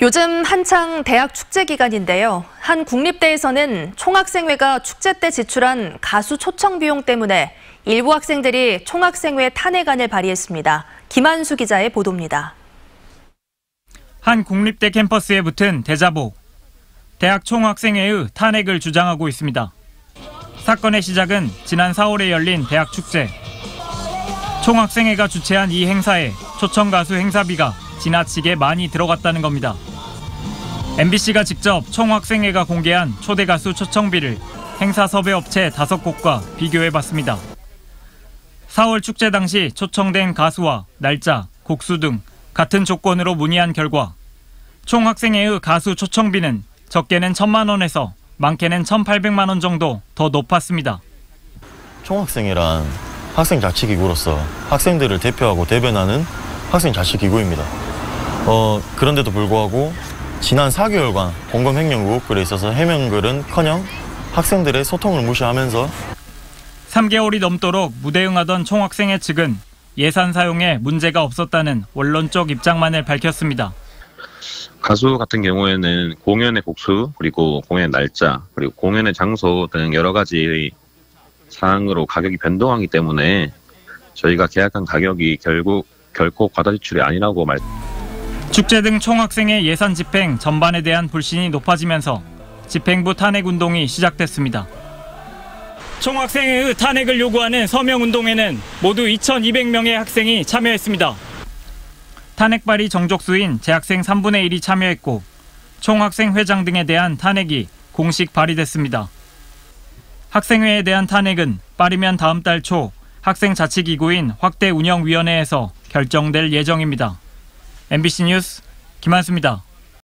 요즘 한창 대학 축제 기간인데요. 한 국립대에서는 총학생회가 축제 때 지출한 가수 초청 비용 때문에 일부 학생들이 총학생회 탄핵안을 발의했습니다. 김한수 기자의 보도입니다. 한 국립대 캠퍼스에 붙은 대자보. 대학 총학생회의 탄핵을 주장하고 있습니다. 사건의 시작은 지난 4월에 열린 대학 축제. 총학생회가 주최한 이 행사에 초청 가수 행사비가 지나치게 많이 들어갔다는 겁니다. MBC가 직접 총학생회가 공개한 초대 가수 초청비를 행사 섭외 업체 5곳과 비교해봤습니다. 4월 축제 당시 초청된 가수와 날짜, 곡수 등 같은 조건으로 문의한 결과 총학생회의 가수 초청비는 적게는 1천만 원에서 많게는 1,800만 원 정도 더 높았습니다. 총학생회란 학생 자치 기구로서 학생들을 대표하고 대변하는 학생 자치 기구입니다. 어, 그런데도 불구하고 지난 4개월간 공검 횡령 의혹글에 있어서 해명글은커녕 학생들의 소통을 무시하면서 3개월이 넘도록 무대응하던 총학생회 측은 예산 사용에 문제가 없었다는 원론적 입장만을 밝혔습니다. 가수 같은 경우에는 공연의 곡수 그리고 공연 날짜 그리고 공연의 장소 등 여러 가지 사항으로 가격이 변동하기 때문에 저희가 계약한 가격이 결국 결코 과다 지출이 아니라고 말. 축제 등 총학생회 예산 집행 전반에 대한 불신이 높아지면서 집행부 탄핵 운동이 시작됐습니다. 총학생회의 탄핵을 요구하는 서명 운동에는 모두 2,200명의 학생이 참여했습니다. 탄핵 발의 정족수인 재학생 3분의 1이 참여했고 총학생 회장 등에 대한 탄핵이 공식 발의됐습니다. 학생회에 대한 탄핵은 빠르면 다음 달 초 학생 자치기구인 확대 운영위원회에서 결정될 예정입니다. MBC 뉴스 김한수입니다.